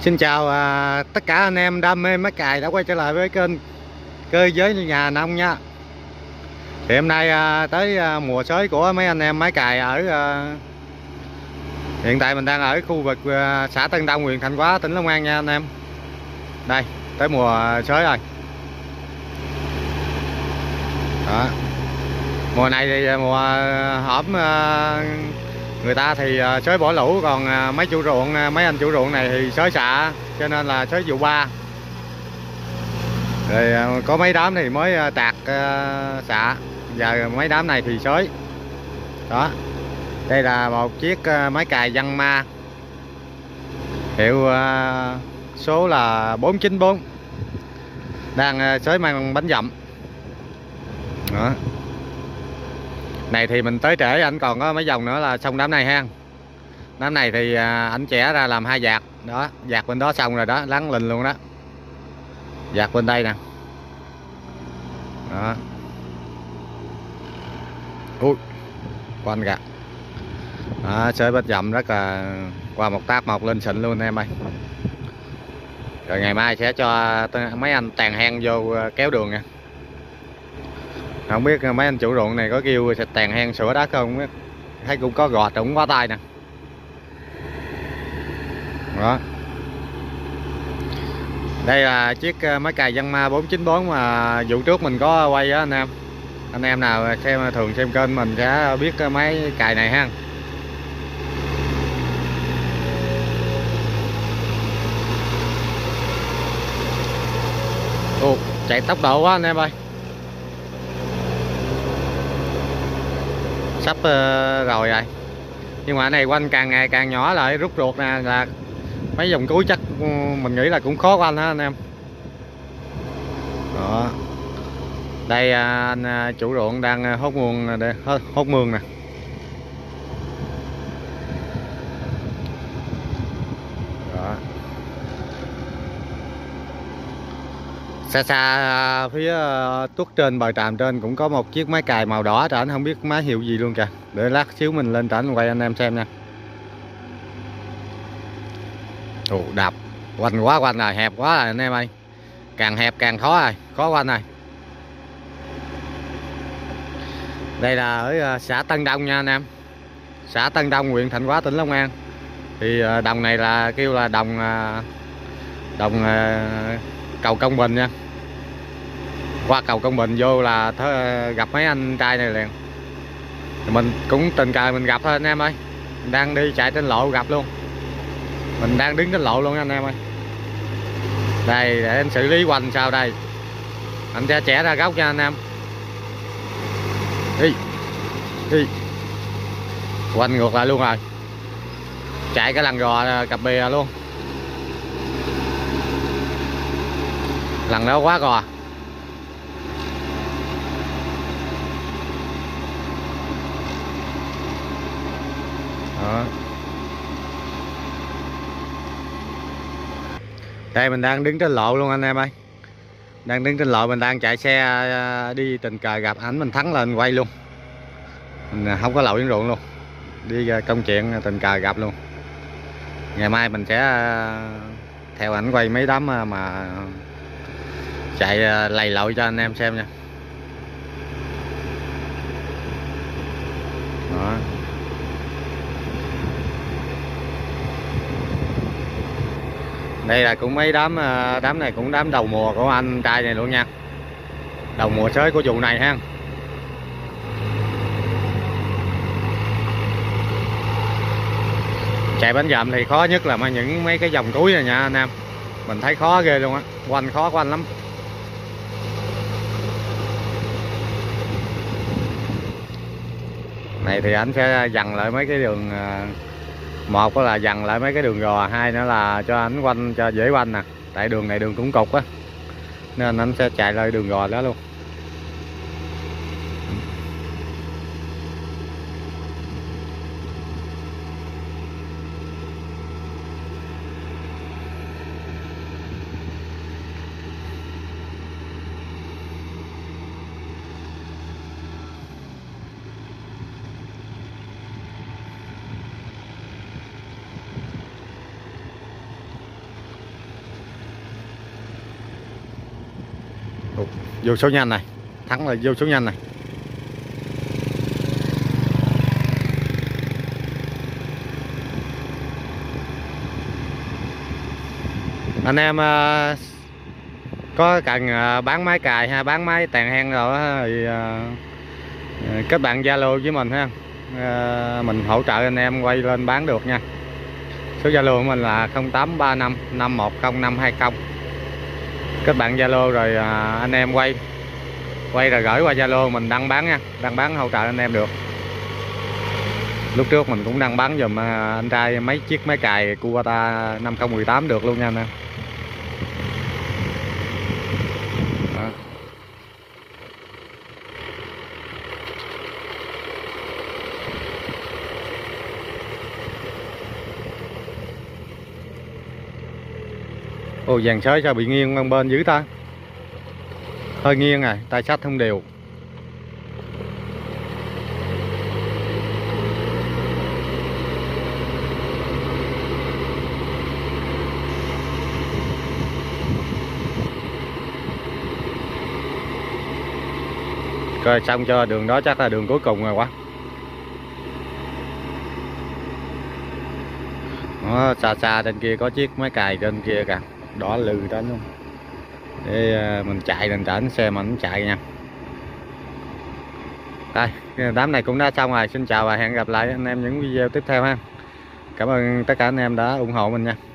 Xin chào à, tất cả anh em đam mê máy cày đã quay trở lại với kênh cơ giới nhà nông nha. Thì hôm nay à, tới à, mùa sới của mấy anh em máy cày ở à, hiện tại mình đang ở khu vực à, xã Tân Đông huyện Thành Hóa tỉnh Long An nha anh em. Đây tới mùa sới rồi. Đó. Mùa này thì à, mùa à, hổm à, người ta thì ờ, sới bỏ lũ, còn ờ, mấy chủ ruộng ờ, mấy anh chủ ruộng này thì sới xạ cho nên là sới vụ ba. Rồi có mấy đám thì mới tạc tạt xạ giờ mấy đám này thì sới đó, đây là một chiếc máy cày văn ma. Hiệu số là 494 đang sới mang bánh dặm. Đó này thì mình tới trễ anh còn có mấy dòng nữa là xong đám này ha. Đám này thì à, anh trẻ ra làm hai dạt đó dạt bên đó xong rồi đó lắng lình luôn đó. Dạt bên đây nè. Đó. Ui quanh gạt đó, sới bết dầm rất là qua một táp một lên xịn luôn em ơi. Rồi ngày mai sẽ cho mấy anh tàn hen vô à, kéo đường nha không biết mấy anh chủ ruộng này có kêu xịt tàn hen sửa đất không thấy cũng có gọt cũng quá tay nè. Đó. Đây là chiếc ờ, máy cày dân ma 494 mà vụ trước mình có quay á anh em. Anh em nào xem thường xem kênh mình sẽ biết cái máy cày này ha. Ồ, chạy tốc độ quá anh em ơi. Sắp ờ, rồi rồi. Nhưng mà này quanh càng ngày càng nhỏ lại rút ruột nè là mấy dòng cuối chắc ừ, mình nghĩ là cũng khó quanh ha anh em. Đó. Đây à, anh à, chủ ruộng đang à, hốt nguồn đây, hốt mương nè. Xa xa à, phía à, tuốt trên bờ tràm trên cũng có một chiếc máy cày màu đỏ trển không biết máy hiệu gì luôn kìa. Để lát xíu mình lên trển quay anh em xem nha. Ồ, đạp quanh quá quanh rồi à, hẹp quá rồi anh em ơi. Càng hẹp càng khó rồi khó quanh rồi đây là ở xã Tân Đông nha anh em. Xã Tân Đông huyện Thạnh Hóa tỉnh Long An. Thì đồng này là kêu là đồng đồng cầu công bình nha. Qua cầu công bình vô là thơ, gặp mấy anh trai này liền. Mình cũng tình cờ mình gặp thôi anh em ơi. Mình đang đi chạy trên lộ gặp luôn. Mình đang đứng trên lộ luôn anh em ơi. Đây để anh xử lý quanh sao đây? Anh sẽ trẻ ra góc nha anh em. Đi đi quanh ngược lại luôn rồi. Chạy cái lằn gò à, cặp bìa luôn. Lần đó quá gò đó. Đây, mình đang đứng trên lộ luôn anh em ơi. Đang đứng trên lộ, mình đang chạy xe à, à, đi tình cờ gặp ảnh, mình thắng lên quay luôn. Mình à, không có lậu đến ruộng luôn. Đi công chuyện tình cờ gặp luôn. Ngày mai mình sẽ theo ảnh quay mấy đám mà chạy ờ, lầy lội cho anh em xem nha. Đó. Đây là cũng mấy đám ờ, đám này cũng đám đầu mùa của anh trai này luôn nha. Đầu mùa sới của vụ này ha. Chạy bánh dậm thì khó nhất là những mấy cái dòng túi này nha anh em. Mình thấy khó ghê luôn á. Quanh khó quanh lắm. Này thì anh sẽ dằn lại mấy cái đường à, một là dằn lại mấy cái đường gò, hai nữa là cho anh quanh, cho dễ quanh nè. Tại đường này đường cũng cục á, nên anh sẽ chạy lại đường gò đó luôn. Vô số nhanh này. Thắng là vô số nhanh này. Anh em à, có cần à, bán máy cài hay bán máy tàn hen rồi thì à, à, kết bạn zalo với mình ha. Mình hỗ trợ anh em quay lên bán được nha. Số zalo của mình là 0835 510520 kết bạn zalo rồi à, anh em quay. Quay rồi gửi qua zalo mình đăng bán nha. Đăng bán hỗ trợ anh em được. Lúc trước mình cũng đăng bán giùm à, anh trai mấy chiếc máy cài Kubota 5018 được luôn nha anh em. Ồ dàn sới sao bị nghiêng bên bên dữ ta? Hơi nghiêng à tay sách không đều. Rồi xong cho đường đó chắc là đường cuối cùng rồi quá. Đó, xa xa trên kia có chiếc máy cài trên kia kìa đỏ lừ đó luôn để à, mình chạy lên trển xe mình chạy nha. Đây, đám này cũng đã xong rồi. Xin chào và hẹn gặp lại anh em những video tiếp theo ha. Cảm ơn tất cả anh em đã ủng hộ mình nha.